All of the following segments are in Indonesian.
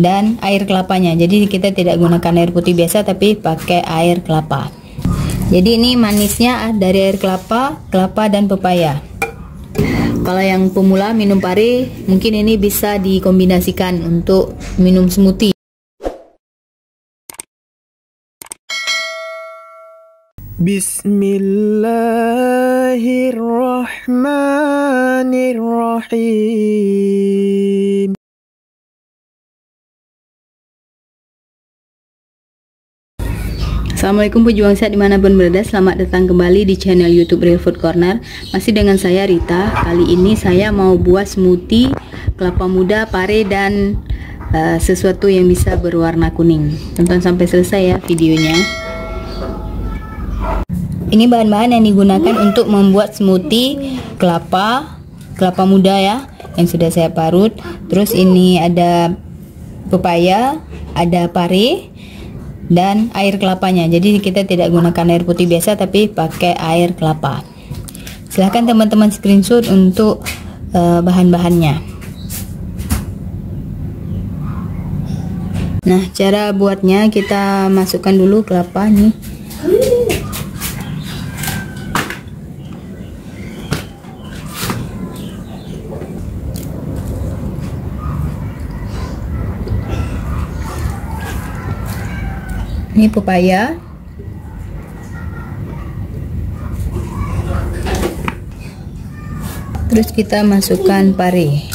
dan air kelapanya. Jadi kita tidak gunakan air putih biasa tapi pakai air kelapa. Jadi ini manisnya dari air kelapa, kelapa dan pepaya. Kalau yang pemula minum pare, mungkin ini bisa dikombinasikan untuk minum smoothie. Bismillahirrahmanirrahim. Assalamualaikum pejuang sehat di mana pun berada. Selamat datang kembali di channel youtube Real Food Corner. Masih dengan saya Rita. Kali ini saya mau buat smoothie Kelapa muda, pare dan uh, Sesuatu yang bisa berwarna kuning. Tonton sampai selesai ya videonya. Ini bahan-bahan yang digunakan untuk membuat smoothie Kelapa Kelapa muda ya Yang sudah saya parut. Terus ini ada Pepaya Ada pare dan air kelapanya. Jadi kita tidak gunakan air putih biasa tapi pakai air kelapa. Silahkan teman-teman screenshot untuk uh, bahan-bahannya. Nah cara buatnya kita masukkan dulu kelapa nih ini pepaya. Terus kita masukkan pare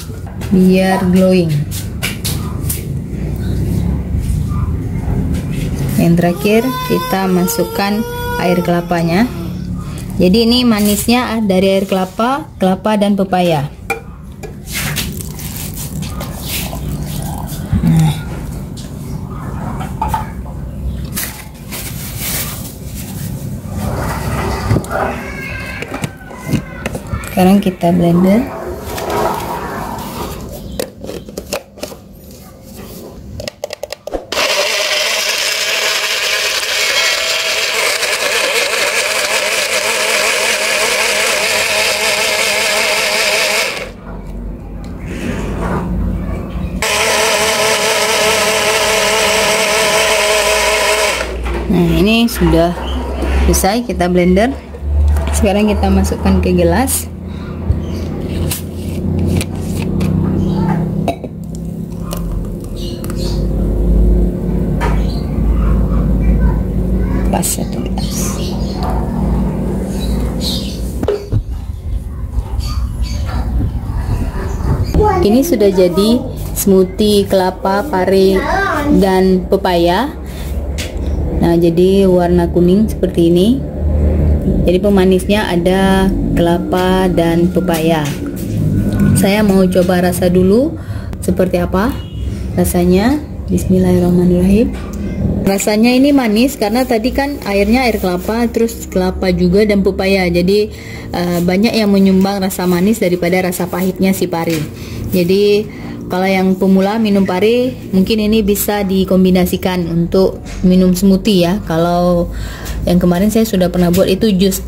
biar glowing. Yang terakhir kita masukkan air kelapanya. Jadi ini manisnya dari air kelapa kelapa dan pepaya sekarang kita blender. Nah ini sudah selesai kita blender. Sekarang kita masukkan ke gelas ini sudah jadi smoothie kelapa, pare, dan pepaya. Nah jadi warna kuning seperti ini. Jadi pemanisnya ada kelapa dan pepaya. Saya mau coba rasa dulu seperti apa rasanya. Bismillahirrahmanirrahim rasanya ini manis karena tadi kan airnya air kelapa terus kelapa juga dan pepaya. Jadi uh, banyak yang menyumbang rasa manis daripada rasa pahitnya si pari. Jadi kalau yang pemula minum pari mungkin ini bisa dikombinasikan untuk minum smoothie ya. Kalau yang kemarin saya sudah pernah buat itu jus.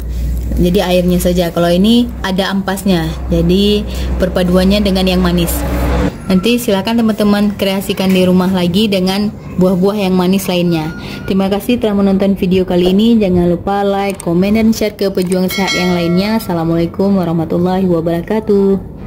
Jadi airnya saja. Kalau ini ada ampasnya. Jadi perpaduannya dengan yang manis Nanti silakan teman-teman kreasikan di rumah lagi dengan buah-buah yang manis lainnya. Terima kasih telah menonton video kali ini. Jangan lupa like, komen, dan share ke pejuang sehat yang lainnya. Assalamualaikum warahmatullahi wabarakatuh.